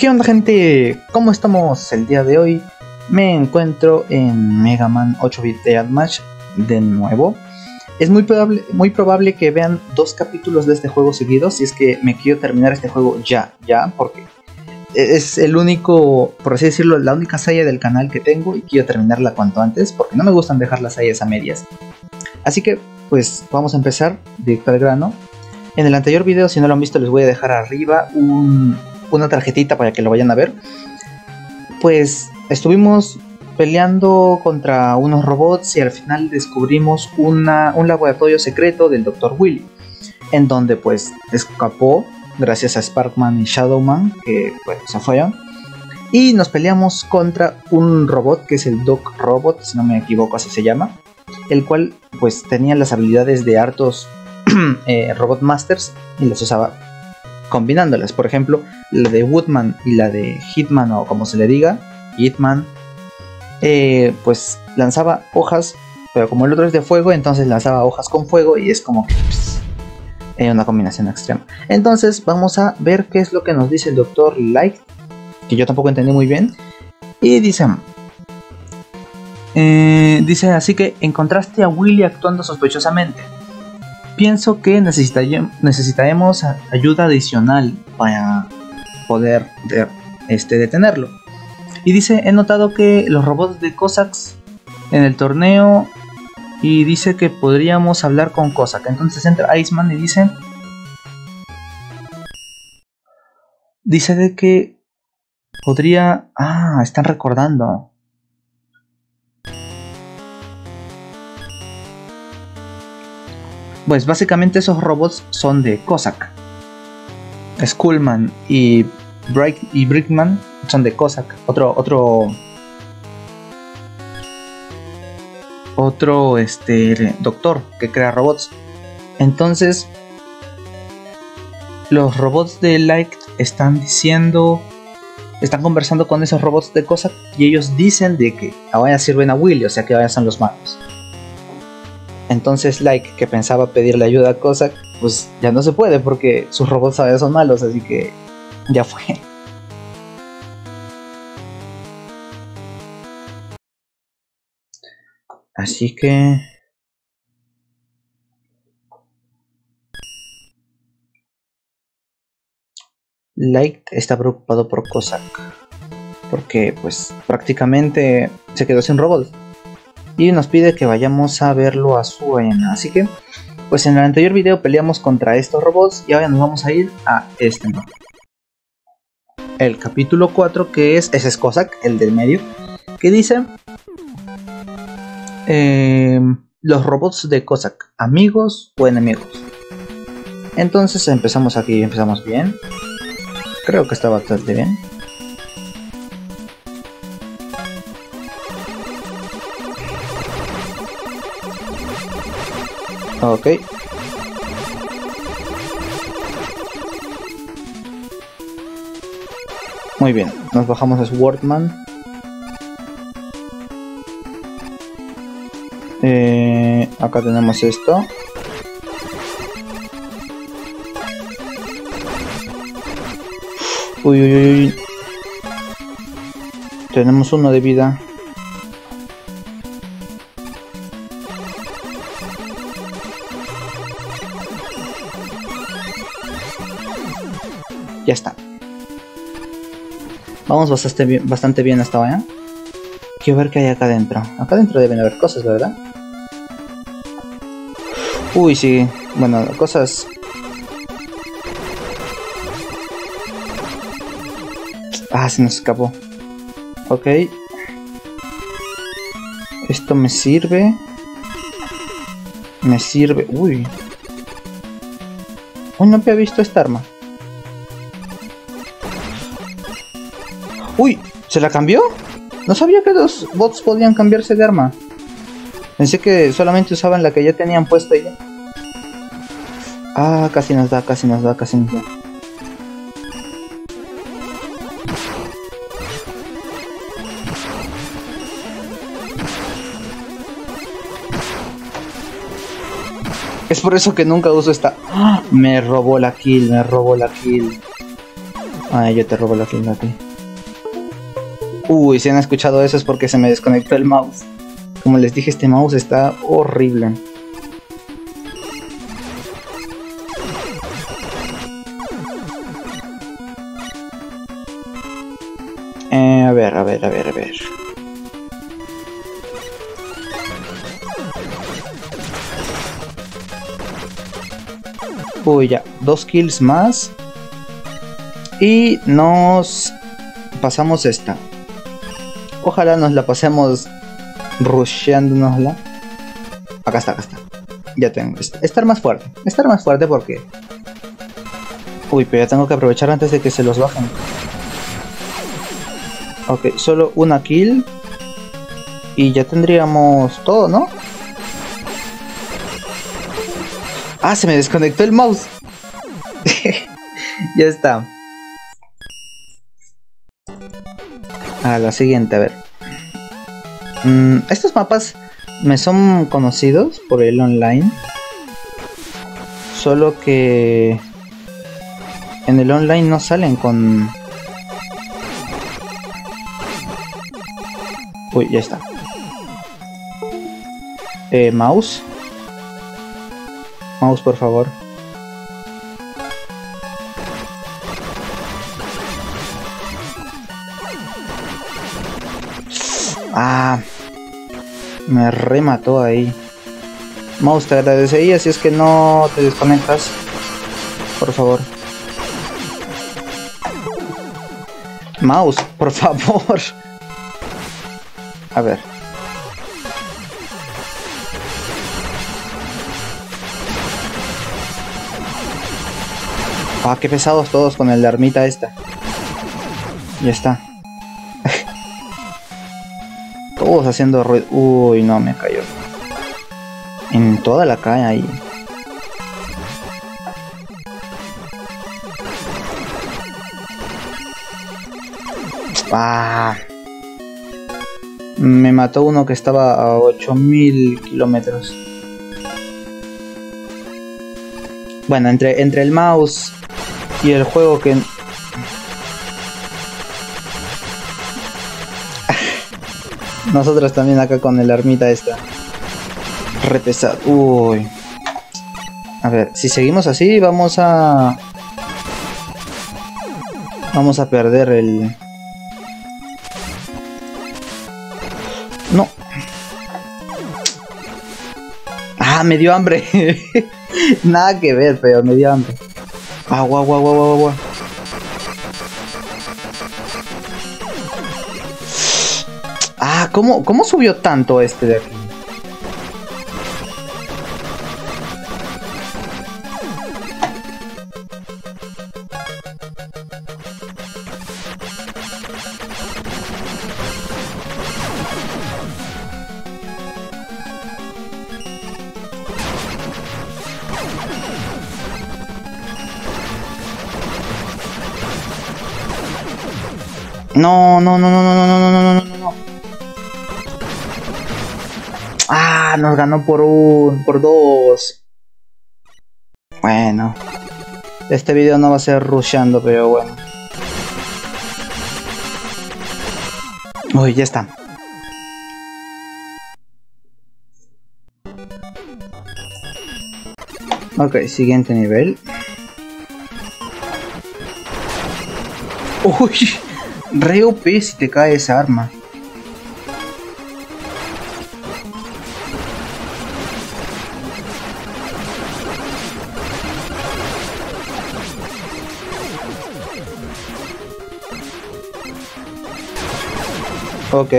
¿Qué onda gente? ¿Cómo estamos el día de hoy? Me encuentro en Mega Man 8-bit de Match de nuevo. Es muy probable, muy probable que vean dos capítulos de este juego seguidos si es que me quiero terminar este juego ya, ya, porque es el único, por así decirlo, la única saya del canal que tengo y quiero terminarla cuanto antes porque no me gustan dejar las sayas a medias. Así que, pues vamos a empezar directo al grano. En el anterior video, si no lo han visto, les voy a dejar arriba un, una tarjetita para que lo vayan a ver. Pues estuvimos peleando contra unos robots y al final descubrimos una, un laboratorio secreto del Dr. Willy, en donde pues escapó gracias a Sparkman y Shadowman, que pues se fueron. Y nos peleamos contra un robot que es el Doc Robot, si no me equivoco así se llama, el cual pues tenía las habilidades de hartos eh, Robot Masters y las usaba combinándolas. Por ejemplo, la de Woodman y la de Hitman o como se le diga, Hitman, eh, pues lanzaba hojas, pero como el otro es de fuego, entonces lanzaba hojas con fuego y es como que pues, una combinación extrema. Entonces vamos a ver qué es lo que nos dice el doctor Light, que yo tampoco entendí muy bien. Y dice, eh, dice así que encontraste a Willy actuando sospechosamente pienso que necesitaremos ayuda adicional para poder este, detenerlo. Y dice, he notado que los robots de Cossacks en el torneo y dice que podríamos hablar con Cossack. Entonces entra Iceman y dice... Dice de que podría... Ah, están recordando. Pues básicamente esos robots son de Cossack. Skullman y, y Brickman son de Cossack. Otro, otro, otro este, doctor que crea robots. Entonces, los robots de Light están diciendo, están conversando con esos robots de Cossack y ellos dicen de que ahora sirven a Willy, o sea que ahora son los malos. Entonces Like, que pensaba pedirle ayuda a Cossack, pues ya no se puede porque sus robots a son malos, así que ya fue. Así que... Light está preocupado por Cossack. Porque pues prácticamente se quedó sin robots y nos pide que vayamos a verlo a su arena. Así que, pues en el anterior video peleamos contra estos robots y ahora nos vamos a ir a este El capítulo 4 que es, ese es Cossack, el del medio, que dice... Em, los robots de Cossack, amigos o enemigos. Entonces empezamos aquí, empezamos bien. Creo que está bastante bien. Ok. Muy bien, nos bajamos a Swordman. Eh, acá tenemos esto. Uy, uy, uy. Tenemos uno de vida. Vamos bastante bien, bastante bien hasta ahora. Quiero ver qué hay acá adentro. Acá adentro deben haber cosas, ¿verdad? Uy, sí. Bueno, cosas... Ah, se nos escapó. Ok. Esto me sirve. Me sirve... Uy. Uy, no había visto esta arma. Uy, ¿se la cambió? No sabía que los bots podían cambiarse de arma. Pensé que solamente usaban la que ya tenían puesta ya. Ah, casi nos da, casi nos da, casi nos da. Es por eso que nunca uso esta... ¡Ah! Me robó la kill, me robó la kill. Ay, yo te robo la kill a ti. Uy, si han escuchado eso es porque se me desconectó el mouse. Como les dije, este mouse está horrible. Eh, a ver, a ver, a ver, a ver. Uy, ya, dos kills más. Y nos pasamos esta. Ojalá nos la pasemos rusheándonosla. Acá está, acá está. Ya tengo. Estar más fuerte. Estar más fuerte porque... Uy, pero ya tengo que aprovechar antes de que se los bajen. Ok, solo una kill. Y ya tendríamos todo, ¿no? Ah, se me desconectó el mouse. ya está. A la siguiente, a ver. Mm, estos mapas me son conocidos por el online. Solo que en el online no salen con... Uy, ya está. Eh, mouse. Mouse, por favor. Ah, me remató ahí. Mouse, te agradecería si es que no te desconectas. Por favor. Mouse, por favor. A ver. Ah, qué pesados todos con el de armita esta. Ya está. Haciendo ruido. Uy, no, me cayó. En toda la calle ahí. Ah. Me mató uno que estaba a 8000 kilómetros. Bueno, entre, entre el mouse y el juego que... Nosotros también acá con el armita esta. Re Uy. A ver, si seguimos así vamos a... Vamos a perder el... No. Ah, me dio hambre. Nada que ver, pero me dio hambre. Agua, agua, agua, agua, agua. ¿cómo, cómo subió tanto este de aquí? No, no, no, no, no, no, no. Nos ganó por un, por dos. Bueno. Este video no va a ser rushando, pero bueno. Uy, ya está. Ok, siguiente nivel. Uy. Re OP si te cae esa arma. Ok.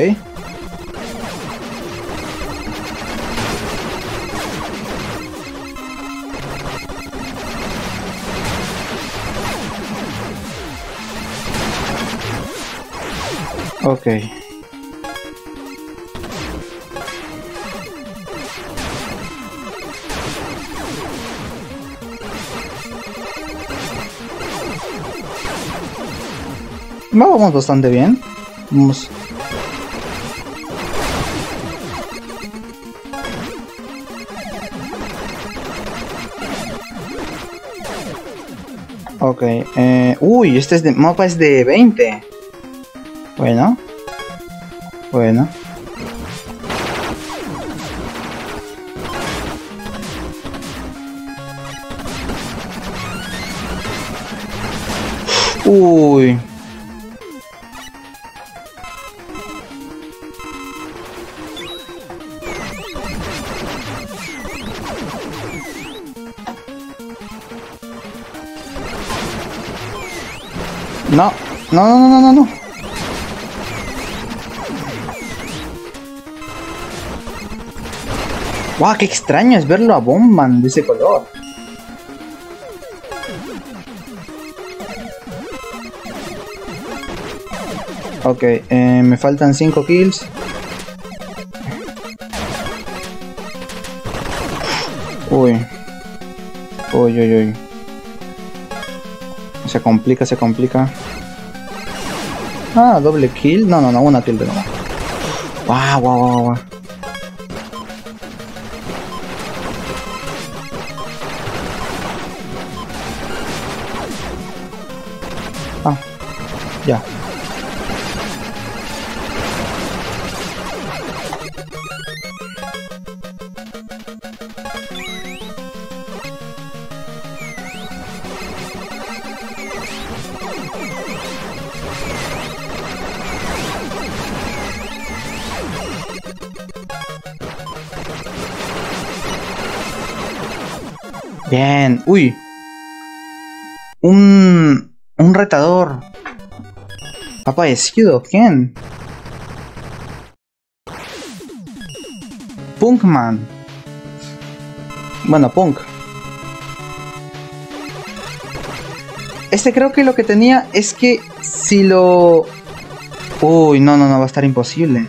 Ok. Vamos bastante bien. Vamos. Ok, eh, uy, este es de, mapa es de 20. Bueno. Bueno. Uy. No, no, no, no, no, no. ¡Wow! ¡Qué extraño es verlo a Bomban de ese color! Ok, eh, me faltan 5 kills. Uy. Uy, uy, uy. Se complica, se complica. Ah, doble kill. No, no, no, una kill de nuevo. Wow, wow, wow, wow. Ah, ya. Bien, uy. Un... Un retador. ¿Ha padecido? ¿Quién? Punkman. Bueno, Punk. Este creo que lo que tenía es que si lo... Uy, no, no, no, va a estar imposible.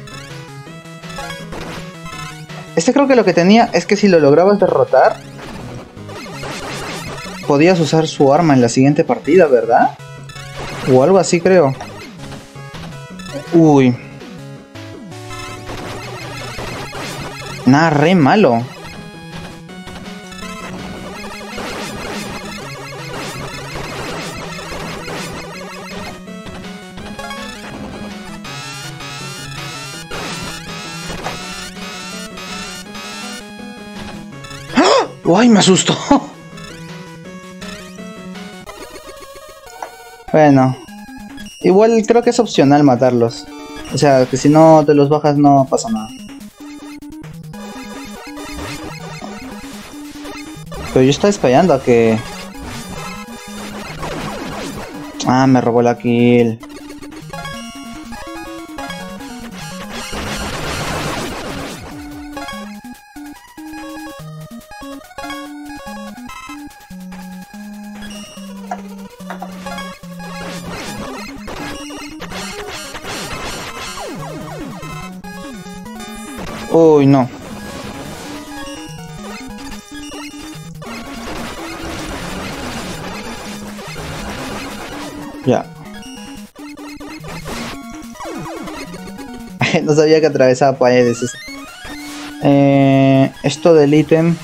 Este creo que lo que tenía es que si lo lograbas derrotar, podías usar su arma en la siguiente partida, ¿verdad? O algo así creo. Uy. Nada, re malo. ¡Ah! ¡Ay, me asustó! Bueno, igual creo que es opcional matarlos. O sea, que si no te los bajas no pasa nada. Pero yo estaba esperando a que... Ah, me robó la kill. No. Ya. no sabía que atravesaba paredes. Eh, esto del ítem.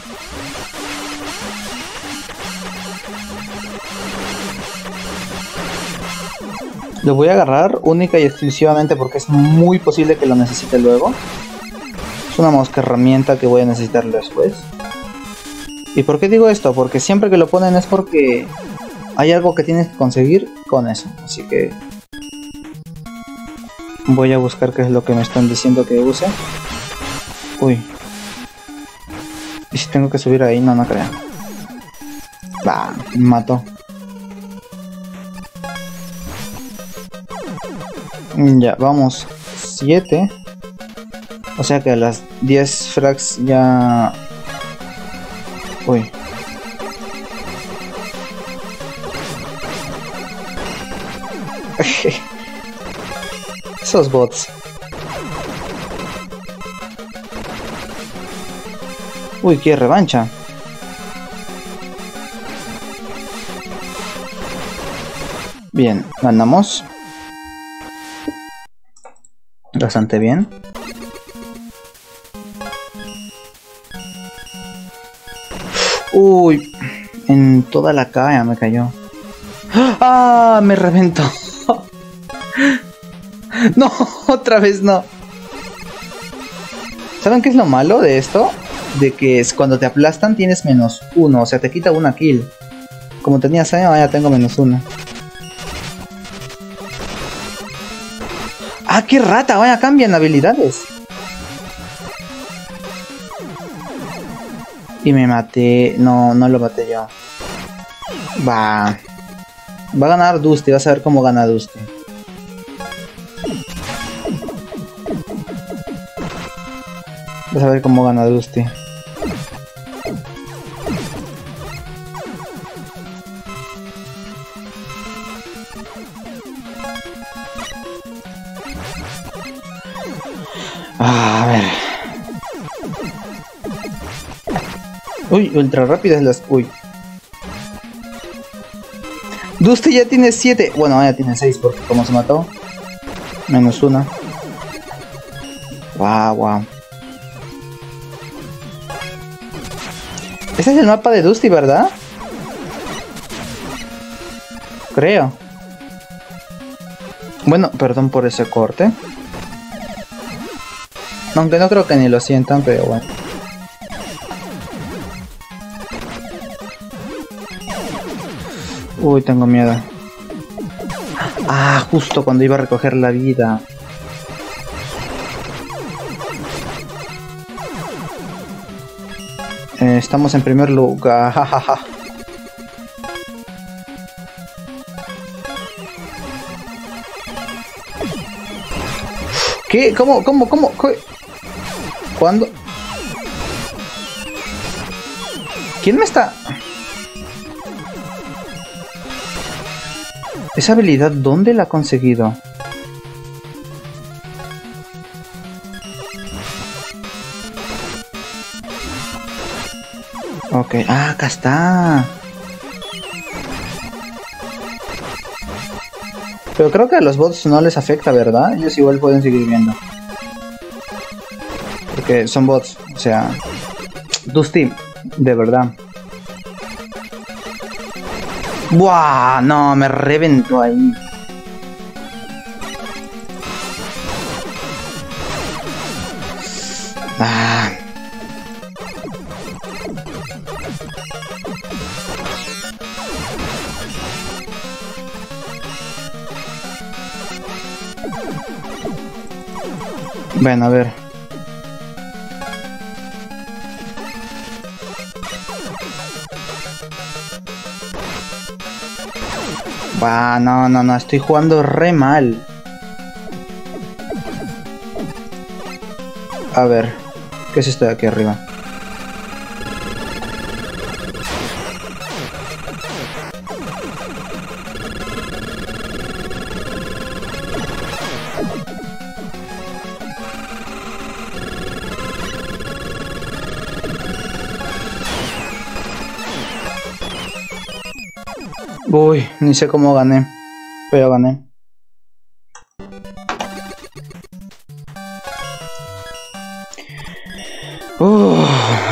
Lo voy a agarrar única y exclusivamente porque es muy posible que lo necesite luego. Una mosca herramienta que voy a necesitar después. ¿Y por qué digo esto? Porque siempre que lo ponen es porque hay algo que tienes que conseguir con eso. Así que voy a buscar qué es lo que me están diciendo que use. Uy. ¿Y si tengo que subir ahí? No, no creo. Me mató. Ya, vamos. 7. O sea que las 10 frags ya... Uy. Esos bots. Uy, qué revancha. Bien, ganamos. Bastante bien. Uy, en toda la calle me cayó. ¡Ah! Me reventó. no, otra vez no. ¿Saben qué es lo malo de esto? De que es cuando te aplastan tienes menos uno, o sea, te quita una kill. Como tenía año, ya tengo menos uno. ¡Ah, qué rata! Vaya, cambian habilidades. Y me maté. No, no lo maté yo. Va. Va a ganar Dusty. Vas a ver cómo gana Dusty. Vas a ver cómo gana Dusty. Uy, ultra rápidas las... Uy. Dusty ya tiene 7. Bueno, ya tiene 6 porque como se mató. Menos una. Wow, wow. Ese es el mapa de Dusty, ¿verdad? Creo. Bueno, perdón por ese corte. Aunque no creo que ni lo sientan, pero bueno. Uy, tengo miedo. Ah, justo cuando iba a recoger la vida. Eh, estamos en primer lugar. ¿Qué? ¿Cómo? ¿Cómo? ¿Cómo? ¿Cuándo? ¿Quién me está...? Esa habilidad, ¿dónde la ha conseguido? Ok, ah, acá está. Pero creo que a los bots no les afecta, ¿verdad? Ellos igual pueden seguir viendo. Porque son bots, o sea... Dusty, de verdad. ¡Buah! No, me reventó ahí. Ah. Bueno, a ver. Bah, no, no, no, estoy jugando re mal. A ver, ¿qué es esto de aquí arriba? Uy, ni sé cómo gané, pero gané.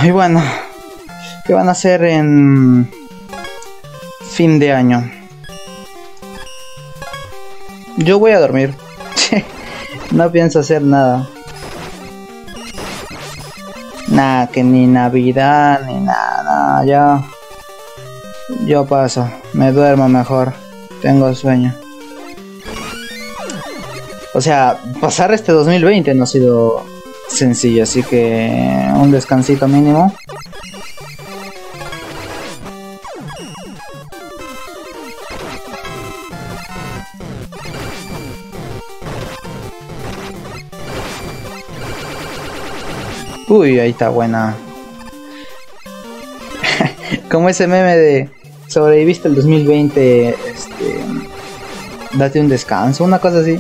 y bueno, ¿qué van a hacer en fin de año? Yo voy a dormir. no pienso hacer nada. Nada, que ni Navidad, ni nada, ya. Yo paso, me duermo mejor, tengo sueño. O sea, pasar este 2020 no ha sido sencillo, así que un descansito mínimo. Uy, ahí está buena. Como ese meme de sobreviviste el 2020, este, date un descanso, una cosa así.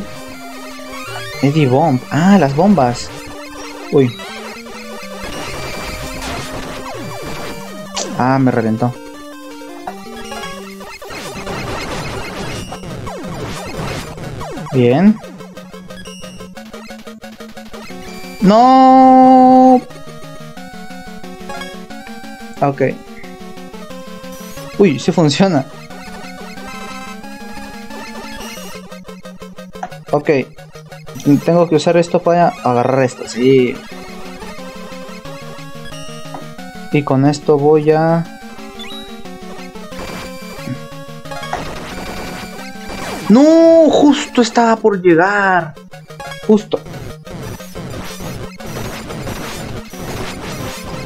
Eddie Bomb, ah, las bombas. Uy. Ah, me reventó. Bien. No. Ok. Uy, sí funciona. Ok. Tengo que usar esto para agarrar esto, sí. Y con esto voy a... No, justo estaba por llegar. Justo.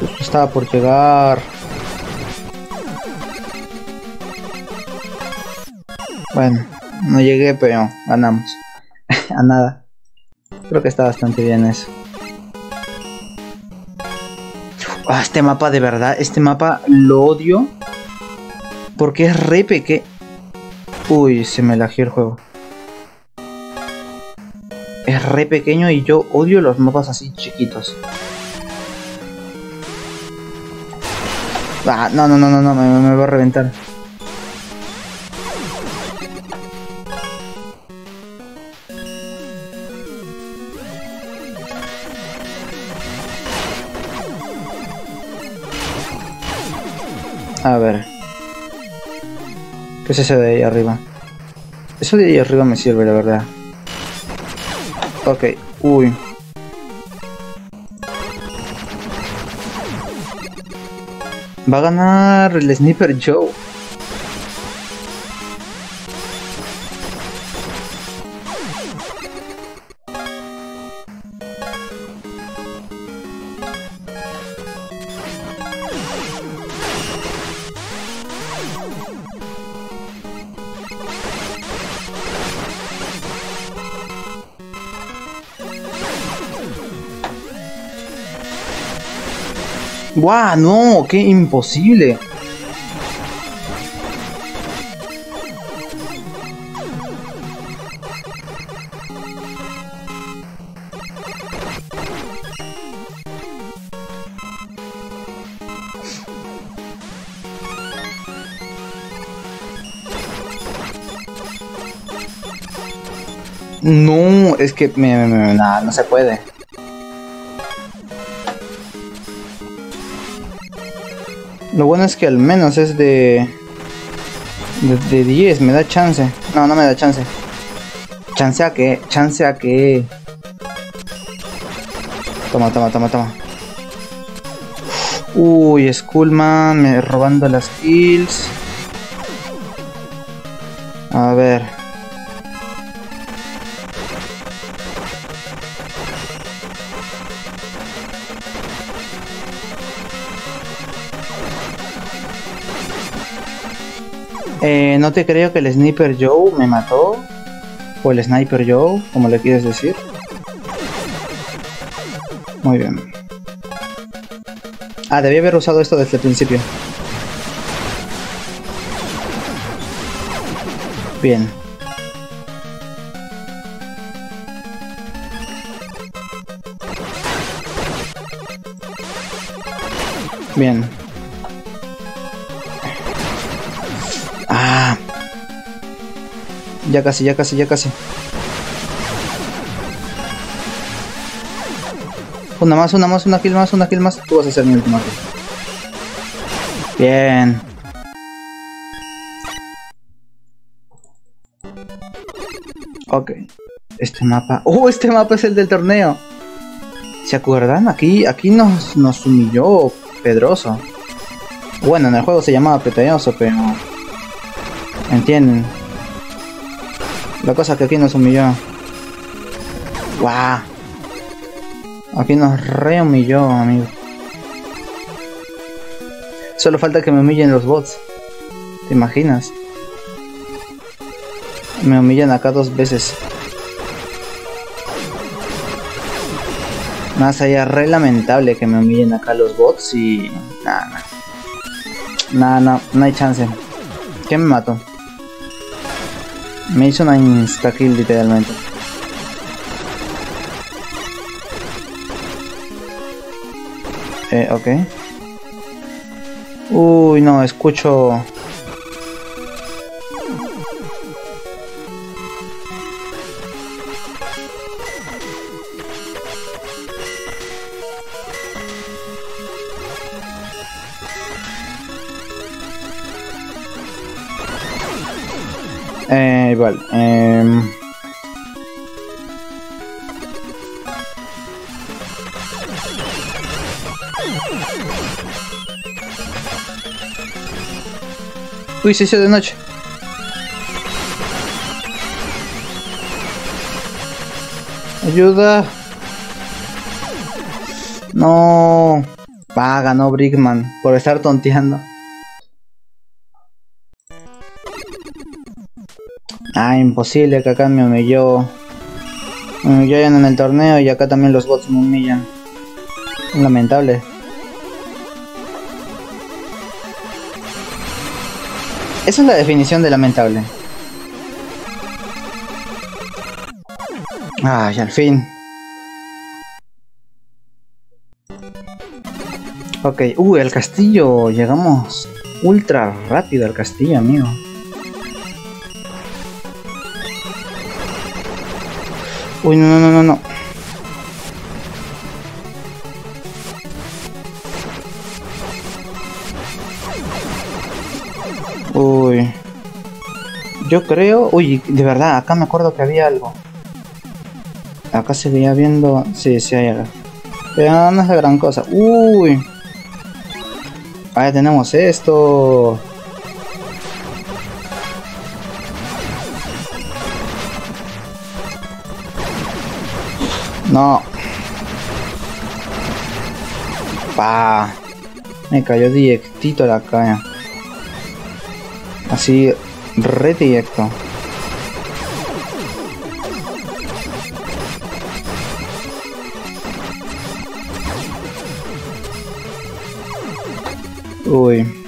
Justo estaba por llegar. Bueno, no llegué, pero ganamos. a nada. Creo que está bastante bien eso. Ah, este mapa de verdad, este mapa lo odio. Porque es re pequeño. Uy, se me lagió el juego. Es re pequeño y yo odio los mapas así chiquitos. Ah, no, no, no, no, no, me, me va a reventar. A ver. ¿Qué es eso de ahí arriba? Eso de ahí arriba me sirve, la verdad. Ok, uy. Va a ganar el Sniper Joe. ¡Guau! ¡No! ¡Qué imposible! No, es que me, no se puede. Lo bueno es que al menos es de, de... 10, me da chance. No, no me da chance. Chance a que... Chance a que... Toma, toma, toma, toma. Uy, Skullman me robando las kills. A ver. Eh, no te creo que el Sniper Joe me mató. O el Sniper Joe, como le quieres decir. Muy bien. Ah, debí haber usado esto desde el principio. Bien. Bien. Ya casi, ya casi, ya casi. Una más, una más, una kill más, una kill más. Tú vas a ser mi último kill. Bien. Ok. Este mapa... ¡Oh! Este mapa es el del torneo. ¿Se acuerdan? Aquí, aquí nos, nos humilló Pedroso. Bueno, en el juego se llamaba Pedroso, pero... ¿Entienden? La cosa que aquí nos humilló. ¡Guau! Aquí nos re humilló, amigo. Solo falta que me humillen los bots. ¿Te imaginas? Me humillan acá dos veces. Más allá, re lamentable que me humillen acá los bots y... Nada, nada. no, no hay chance. ¿Quién me mató? Me hizo una insta-kill literalmente. Eh, ok. Uy, no, escucho... Eh, vale. Eh... Em, Uy, se hizo de noche. Ayuda. No. Paga, no, Brickman, por estar tonteando. Ah, imposible que acá me humilló. Me humillaron en el torneo y acá también los bots me humillan. Lamentable. Esa es la definición de lamentable. Ay, al fin. Ok, uh, el castillo. Llegamos ultra rápido al castillo, amigo. Uy, no, no, no, no, no. Uy. Yo creo... Uy, de verdad, acá me acuerdo que había algo. Acá se veía viendo... Sí, sí hay algo. Pero no es la gran cosa. Uy. Ahí tenemos esto. No. Pa. Me cayó directito la caña. Así, re directo. Uy.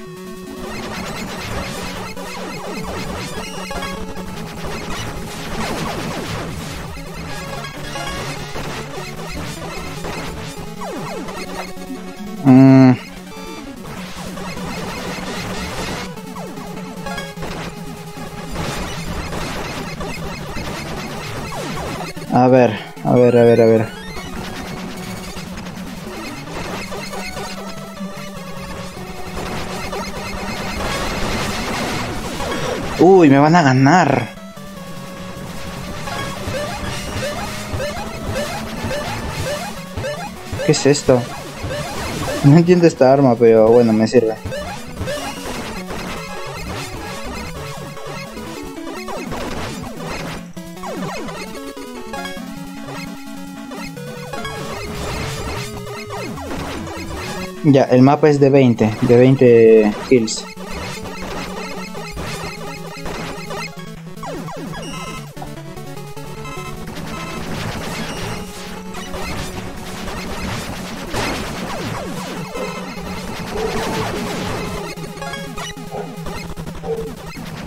A ver, a ver, a ver, a ver. Uy, me van a ganar. ¿Qué es esto? No entiendo esta arma, pero bueno, me sirve. Ya, el mapa es de 20, de 20 kills.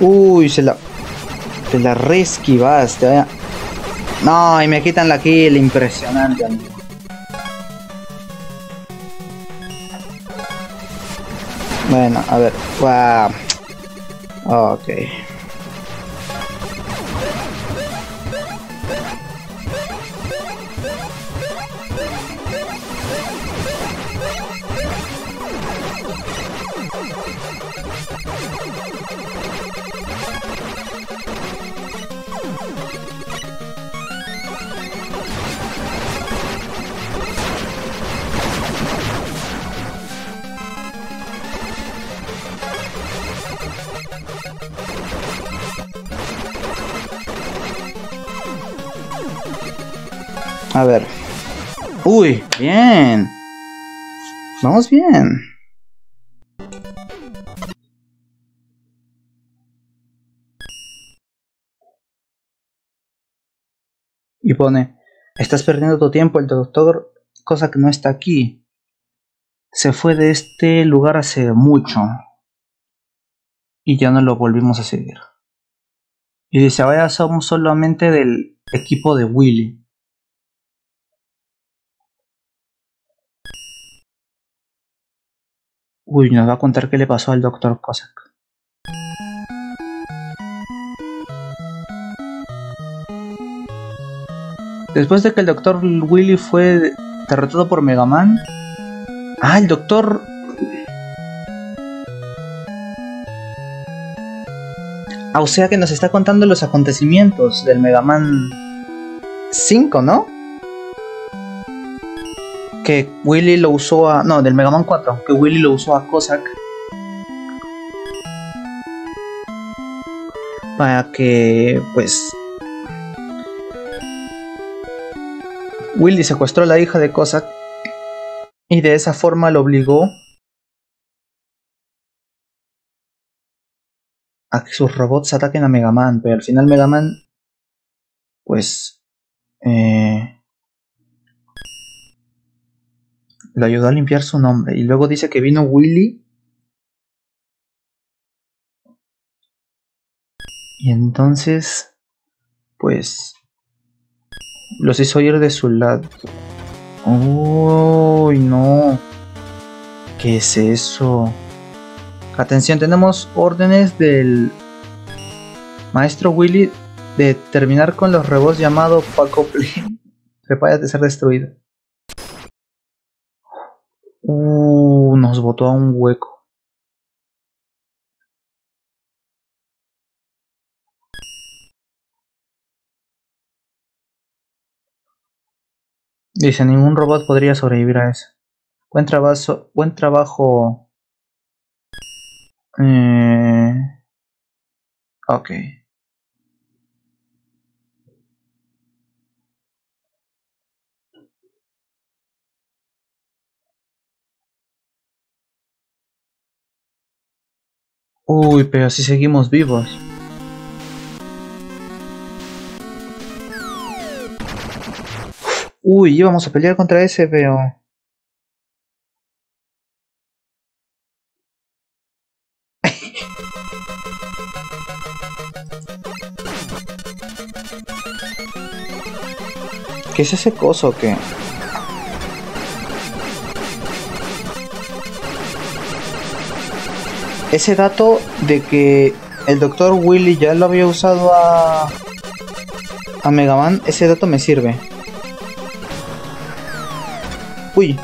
Uy, se la... Se la re esquivaste, vaya. No, y me quitan la kill, impresionante. Bueno, a ver. Wow. Ok. A ver. Uy, bien. Vamos bien. Y pone, estás perdiendo tu tiempo, el doctor, cosa que no está aquí. Se fue de este lugar hace mucho. Y ya no lo volvimos a seguir. Y dice, ahora somos solamente del equipo de Willy. Uy, nos va a contar qué le pasó al Dr. Cossack. Después de que el Dr. Willy fue derrotado por Mega Man. Ah, el Dr. Ah, o sea que nos está contando los acontecimientos del Mega Man 5, ¿no? Que Willy lo usó a. No, del Mega Man 4. Que Willy lo usó a Cossack. Para que, pues. Willy secuestró a la hija de Cossack. Y de esa forma lo obligó a que sus robots ataquen a Mega Man. Pero al final Mega Man. Pues. Eh, lo ayudó a limpiar su nombre. Y luego dice que vino Willy. Y entonces, pues, los hizo ir de su lado. Uy, no. ¿Qué es eso? Atención, tenemos órdenes del maestro Willy de terminar con los robots llamados Paco Play. Prepárate de ser destruido. Uh, nos botó a un hueco. Dice, ningún robot podría sobrevivir a eso. Buen trabajo. Buen trabajo. Eh... Ok. Uy, pero si seguimos vivos. Uy, íbamos a pelear contra ese, pero... ¿Qué es ese coso que...? Ese dato de que el doctor Willy ya lo había usado a, a Mega Man, ese dato me sirve. Uy,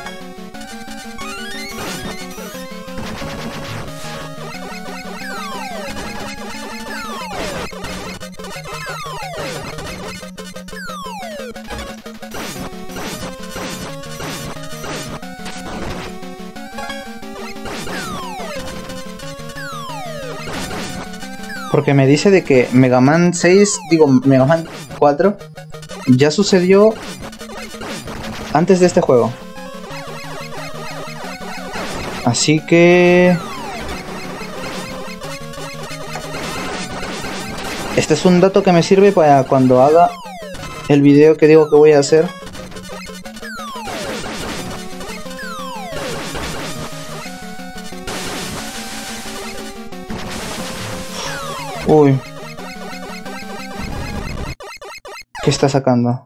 Me dice de que Mega Man 6, digo Mega Man 4, ya sucedió antes de este juego. Así que... Este es un dato que me sirve para cuando haga el video que digo que voy a hacer. Uy. ¿Qué está sacando?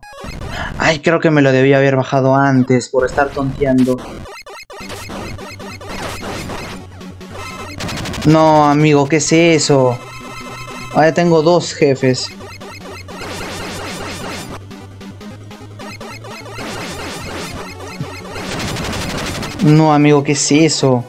Ay, creo que me lo debía haber bajado antes por estar tonteando. No, amigo, ¿qué es eso? Ahora tengo dos jefes. No, amigo, ¿qué es eso?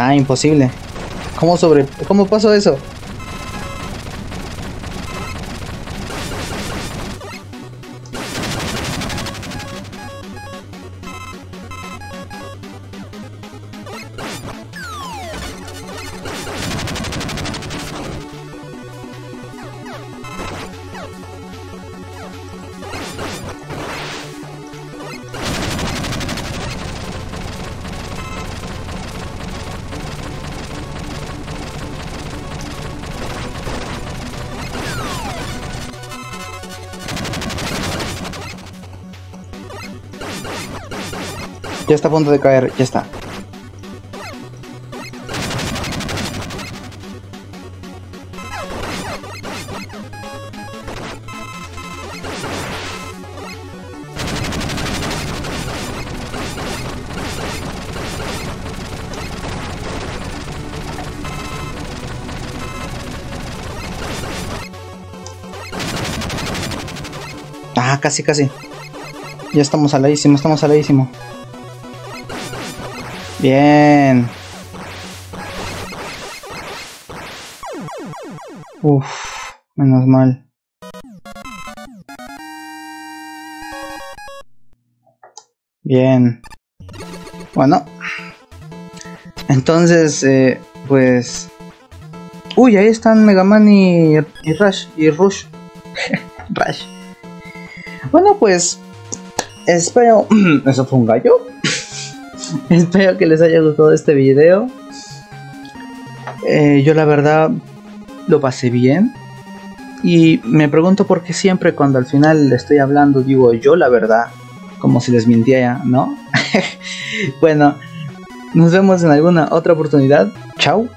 Ah, imposible. ¿Cómo sobre... ¿Cómo pasó eso? Está a punto de caer, ya está. Ah, casi, casi. Ya estamos aladísimo, estamos aladísimo. Bien. Uf, menos mal. Bien. Bueno. Entonces, eh, pues... Uy, ahí están Mega Man y, y Rush. Y Rush. Rush. Bueno, pues... Espero... ¿Eso fue un gallo? espero que les haya gustado este video. Eh, yo la verdad lo pasé bien. Y me pregunto por qué siempre cuando al final estoy hablando digo yo la verdad como si les mintiera, ¿no? bueno, nos vemos en alguna otra oportunidad. Chao.